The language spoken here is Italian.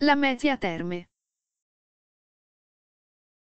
La Media Terme.